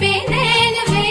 पे नैन वे